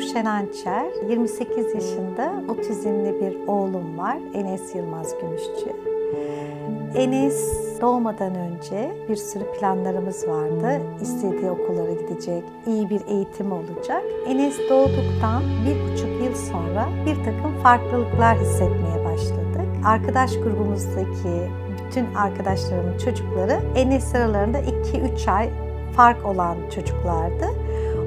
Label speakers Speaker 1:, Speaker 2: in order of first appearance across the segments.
Speaker 1: Şenançer. 28 yaşında otizmli bir oğlum var. Enes Yılmaz Gümüşçü. Enes doğmadan önce bir sürü planlarımız vardı. İstediği okullara gidecek, iyi bir eğitim olacak. Enes doğduktan bir buçuk yıl sonra bir takım farklılıklar hissetmeye başladık. Arkadaş grubumuzdaki bütün arkadaşlarımın çocukları Enes aralarında 2-3 ay fark olan çocuklardı.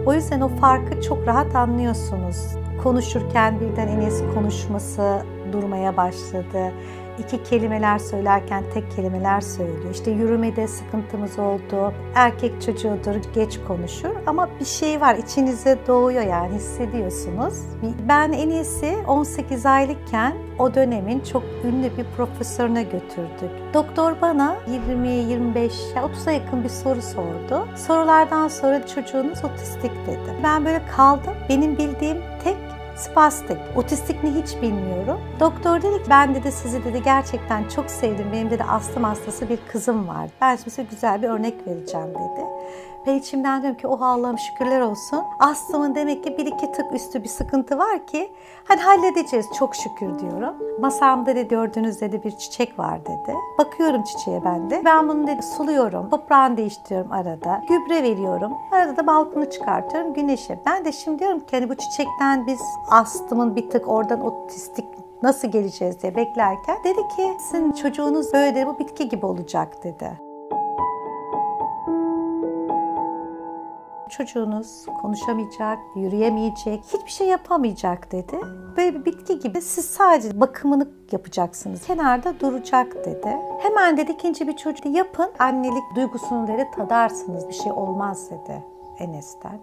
Speaker 1: O yüzden o farkı çok rahat anlıyorsunuz. Konuşurken birden Enes konuşması durmaya başladı iki kelimeler söylerken tek kelimeler söylüyor. İşte yürümede sıkıntımız oldu. Erkek çocuğudur, geç konuşur ama bir şey var içinize doğuyor yani hissediyorsunuz. Ben en iyisi 18 aylıkken o dönemin çok ünlü bir profesörüne götürdük. Doktor bana 20-25 30'a yakın bir soru sordu. Sorulardan sonra çocuğunuz otistik dedi. Ben böyle kaldım. Benim bildiğim spastik. Otistik ne hiç bilmiyorum. Doktor dedi ki ben dedi sizi dedi gerçekten çok sevdim. Benim dedi astım hastası bir kızım var. Ben size güzel bir örnek vereceğim dedi. Ben içimden diyorum ki oh Allah'ım şükürler olsun. Astımın demek ki bir iki tık üstü bir sıkıntı var ki hani halledeceğiz çok şükür diyorum. Masamda dedi gördüğünüz dedi bir çiçek var dedi. Bakıyorum çiçeğe ben de. Ben bunu dedi suluyorum. Toprağını değiştiriyorum arada. Gübre veriyorum. Arada da balkonu çıkartıyorum güneşe. Ben de şimdi diyorum ki hani bu çiçekten biz astımın bir tık oradan otistik nasıl geleceğiz diye beklerken dedi ki sizin çocuğunuz böyle bu bitki gibi olacak dedi. Çocuğunuz konuşamayacak, yürüyemeyecek, hiçbir şey yapamayacak dedi. Böyle bir bitki gibi siz sadece bakımını yapacaksınız. Kenarda duracak dedi. Hemen dedi ikinci bir çocuk yapın. Annelik duygusunu dedi tadarsınız. Bir şey olmaz dedi Enes'ten.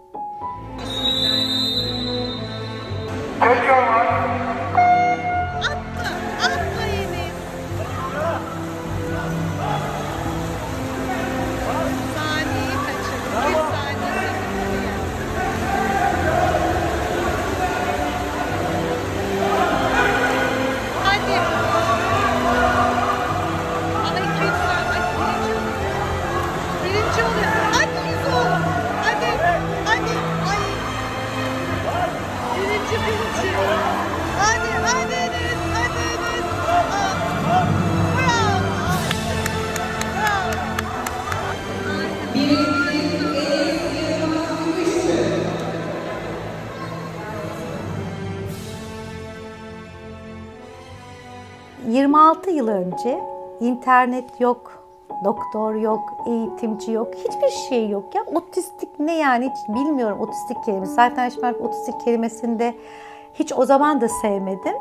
Speaker 1: Bismillahirrahmanirrahim. yıl önce internet yok, doktor yok, eğitimci yok, hiçbir şey yok ya. Otistik ne yani hiç bilmiyorum otistik kelimesi. Zaten şimdi ben otistik kelimesinde hiç o zaman da sevmedim.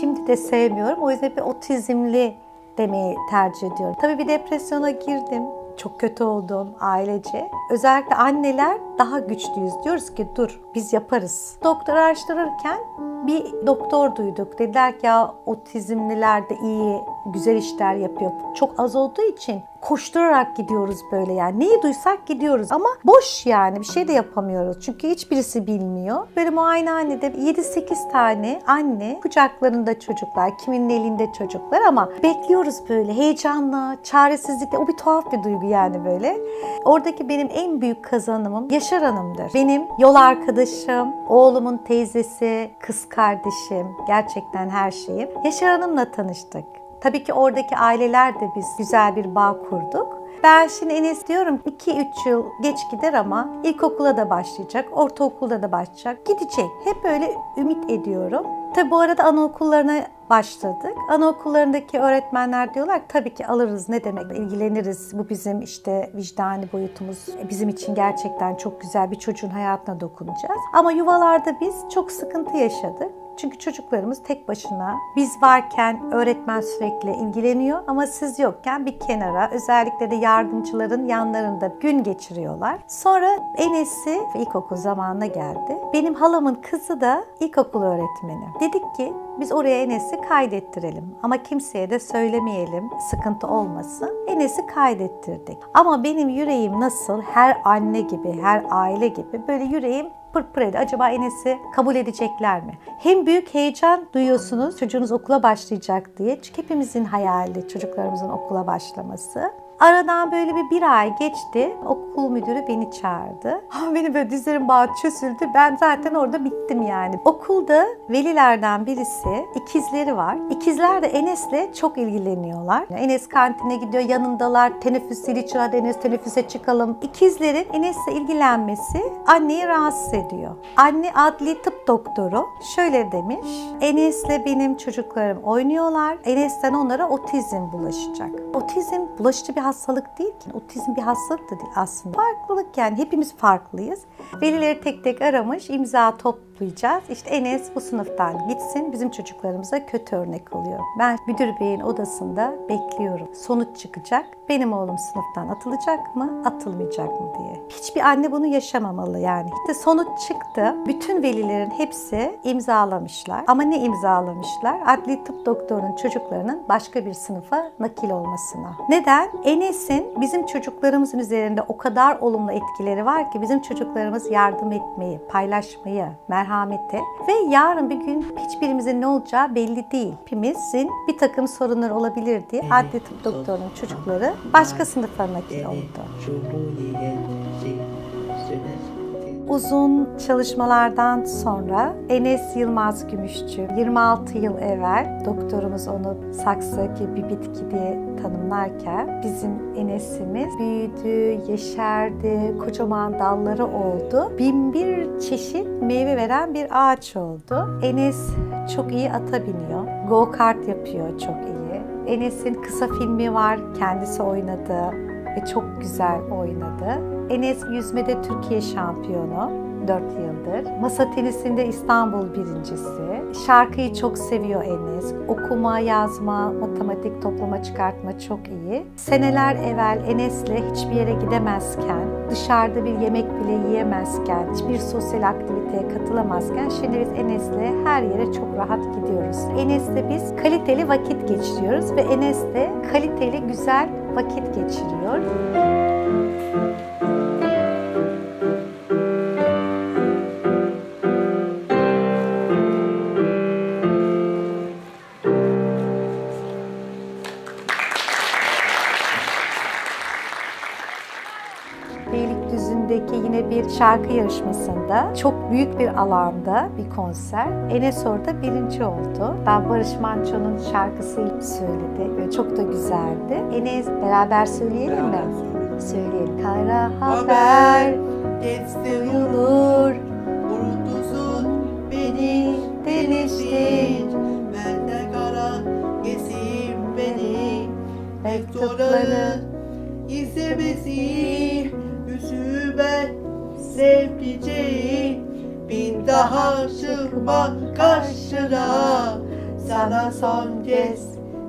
Speaker 1: Şimdi de sevmiyorum. O yüzden bir otizmli demeyi tercih ediyorum. Tabii bir depresyona girdim. Çok kötü oldum ailece. Özellikle anneler daha güçlüyüz. Diyoruz ki dur biz yaparız. Doktor araştırırken bir doktor duyduk. Dediler ki ya otizmliler de iyi, güzel işler yapıyor. Çok az olduğu için koşturarak gidiyoruz böyle yani. Neyi duysak gidiyoruz ama boş yani bir şey de yapamıyoruz. Çünkü hiçbirisi bilmiyor. Böyle muayenehanede 7-8 tane anne kucaklarında çocuklar, kiminin elinde çocuklar ama bekliyoruz böyle heyecanla, çaresizlikle. O bir tuhaf bir duygu yani böyle. Oradaki benim en büyük kazanımım Yaşar Hanım'dır. Benim yol arkadaşım, oğlumun teyzesi, kız kardeşim, gerçekten her şeyim. Yaşar Hanım'la tanıştık. Tabii ki oradaki aileler de biz güzel bir bağ kurduk. Ben şimdi Enes diyorum 2-3 yıl geç gider ama ilkokula da başlayacak, ortaokulda da başlayacak, gidecek. Hep böyle ümit ediyorum. Tabi bu arada anaokullarına başladık. Anaokullarındaki öğretmenler diyorlar tabii ki alırız ne demek ilgileniriz. Bu bizim işte vicdani boyutumuz. Bizim için gerçekten çok güzel bir çocuğun hayatına dokunacağız. Ama yuvalarda biz çok sıkıntı yaşadık. Çünkü çocuklarımız tek başına biz varken öğretmen sürekli ilgileniyor ama siz yokken bir kenara özellikle de yardımcıların yanlarında gün geçiriyorlar. Sonra Enes'i ilkokul zamanına geldi. Benim halamın kızı da ilkokul öğretmeni. Dedik ki biz oraya Enes'i kaydettirelim ama kimseye de söylemeyelim sıkıntı olmasın. Enes'i kaydettirdik. Ama benim yüreğim nasıl her anne gibi, her aile gibi böyle yüreğim pırpır ediyor. Acaba Enes'i kabul edecekler mi? Hem büyük heyecan duyuyorsunuz çocuğunuz okula başlayacak diye. Çünkü hepimizin hayali çocuklarımızın okula başlaması. Aradan böyle bir bir ay geçti. Okul müdürü beni çağırdı. Ama benim böyle dizlerim bağ çözüldü. Ben zaten orada bittim yani. Okulda velilerden birisi ikizleri var. İkizler de Enes'le çok ilgileniyorlar. Enes kantine gidiyor yanındalar. Teneffüs zili çalar Enes teneffüse çıkalım. İkizlerin Enes'le ilgilenmesi anneyi rahatsız ediyor. Anne adli tıp doktoru şöyle demiş. Enes'le benim çocuklarım oynuyorlar. Enes'ten onlara otizm bulaşacak. Otizm bulaşıcı bir hastalık değil ki. Otizm bir hastalık da değil aslında. Farklılık yani hepimiz farklıyız. Velileri tek tek aramış, imza toplayacağız. İşte Enes bu sınıftan gitsin, bizim çocuklarımıza kötü örnek oluyor. Ben müdür beyin odasında bekliyorum. Sonuç çıkacak. Benim oğlum sınıftan atılacak mı, atılmayacak mı diye. Hiçbir anne bunu yaşamamalı yani. İşte sonuç çıktı. Bütün velilerin hepsi imzalamışlar. Ama ne imzalamışlar? Adli tıp doktorunun çocuklarının başka bir sınıfa nakil olmasına. Neden? Enes'in bizim çocuklarımızın üzerinde o kadar olumlu etkileri var ki bizim çocuklarımız yardım etmeyi, paylaşmayı, merhameti ve yarın bir gün hiçbirimizin ne olacağı belli değil. Hepimizin bir takım sorunlar olabilir diye adli tıp doktorunun çocukları başka nakil oldu. Uzun çalışmalardan sonra Enes Yılmaz Gümüşçü 26 yıl evvel doktorumuz onu saksı gibi bitki diye tanımlarken bizim Enes'imiz büyüdü, yeşerdi, kocaman dalları oldu. Bin bir çeşit meyve veren bir ağaç oldu. Enes çok iyi ata biniyor. Go kart yapıyor çok iyi. Enes'in kısa filmi var, kendisi oynadı ve çok güzel oynadı. Enes yüzmede Türkiye şampiyonu 4 yıldır. Masa tenisinde İstanbul birincisi. Şarkıyı çok seviyor Enes. Okuma, yazma, matematik, toplama, çıkartma çok iyi. Seneler evvel Enes'le hiçbir yere gidemezken, dışarıda bir yemek bile yiyemezken, hiçbir sosyal aktiviteye katılamazken şimdi biz Enes'le her yere çok rahat gidiyoruz. Enes'le biz kaliteli vakit geçiriyoruz ve Enes'le kaliteli güzel vakit geçiriyor. Şarkı yarışmasında çok büyük bir alanda bir konser. Enes orada birinci oldu. Ben Barış Manço'nun şarkısını söyledi ve çok da güzeldi. Enes beraber söyleyelim mi? Söyleyelim. Kara haber
Speaker 2: Geçti
Speaker 1: duyulur
Speaker 2: Unutusun beni
Speaker 1: deniştir
Speaker 2: Benden kara kesin beni
Speaker 1: mektupları
Speaker 2: izlemesi Üsüme sevdiceğim Bir daha çıkma karşına. Sana son kez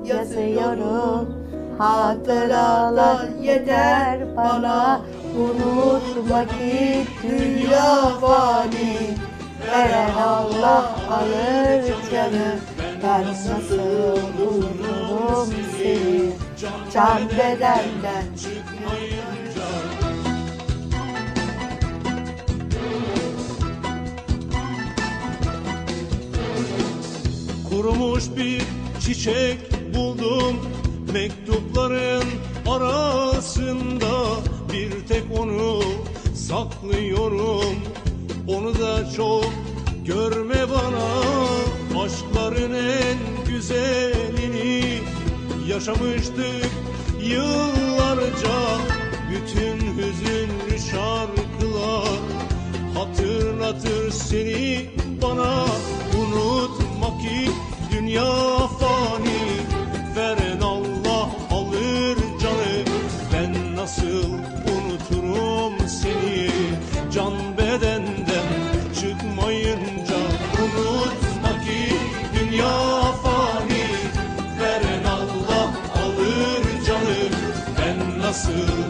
Speaker 2: yazıyorum Hatıralar yeter bana. Unutma ki dünya fani Veren Allah alır canı. Ben nasıl unuturum seni? Can bedenden
Speaker 3: Kurumuş bir çiçek buldum. Mektupların arasında Bir tek onu saklıyorum. Onu da çok görme bana. Aşkların en güzelini Yaşamıştık yıllarca. Bütün hüzünlü şarkılar Hatırlatır seni bana. Unutma ki dünya fani Veren Allah alır canı. Ben nasıl unuturum seni? Can bedenden çıkmayınca Unutma ki dünya fani Veren Allah alır canı. Ben nasıl